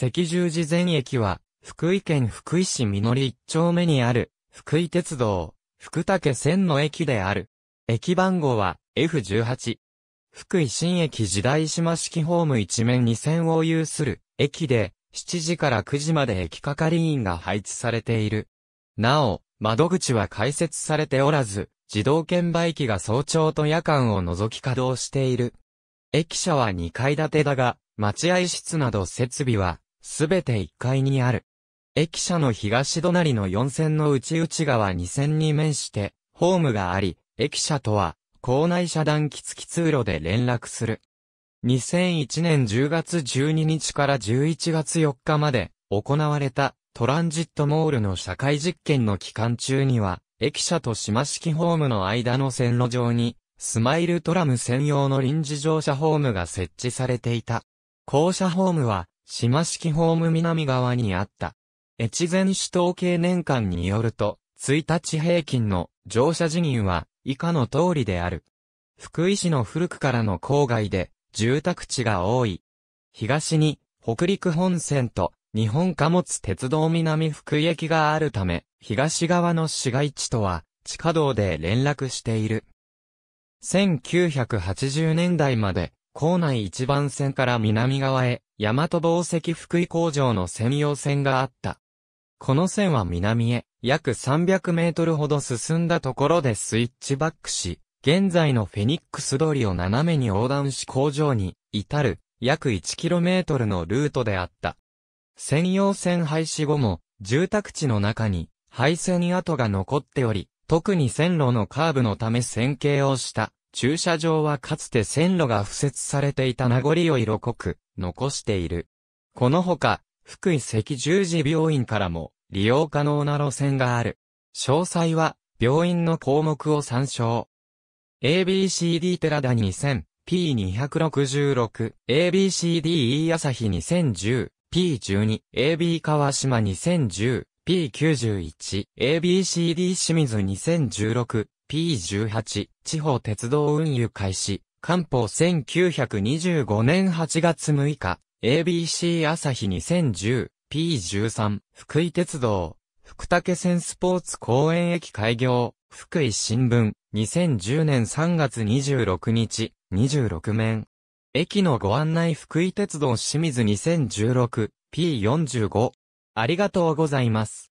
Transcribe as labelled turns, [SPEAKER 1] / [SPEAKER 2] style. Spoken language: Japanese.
[SPEAKER 1] 赤十字前駅は、福井県福井市実一丁目にある、福井鉄道、福武線の駅である。駅番号は F18。福井新駅時代島式ホーム一面2線を有する駅で、7時から9時まで駅係員が配置されている。なお、窓口は開設されておらず、自動券売機が早朝と夜間を除き稼働している。駅舎は2階建てだが、待合室など設備は、すべて1階にある。駅舎の東隣の4線の内内側2線に面して、ホームがあり、駅舎とは、校内遮断機付き通路で連絡する。2001年10月12日から11月4日まで行われたトランジットモールの社会実験の期間中には、駅舎と島式ホームの間の線路上に、スマイルトラム専用の臨時乗車ホームが設置されていた。校舎ホームは、島式ホーム南側にあった。越前市統計年間によると、1日平均の乗車人員は以下の通りである。福井市の古くからの郊外で住宅地が多い。東に北陸本線と日本貨物鉄道南福井駅があるため、東側の市街地とは地下道で連絡している。1980年代まで構内一番線から南側へ大和宝石福井工場の専用線があった。この線は南へ約300メートルほど進んだところでスイッチバックし、現在のフェニックス通りを斜めに横断し工場に至る約 1km のルートであった。専用線廃止後も住宅地の中に廃線跡が残っており、特に線路のカーブのため線形をした駐車場はかつて線路が敷設されていた名残を色濃く残している。このほか、福井赤十字病院からも利用可能な路線がある。詳細は病院の項目を参照。ABCD 寺田2000 P266 ABCDE 朝日2010 P12 AB 川島2010 P91 ABCD 清水2016 P18 地方鉄道運輸開始官報1925年8月6日。ABC 朝日2010 P13 福井鉄道福武線スポーツ公園駅開業。福井新聞2010年3月26日26面。駅のご案内福井鉄道清水2016 P45 ありがとうございます。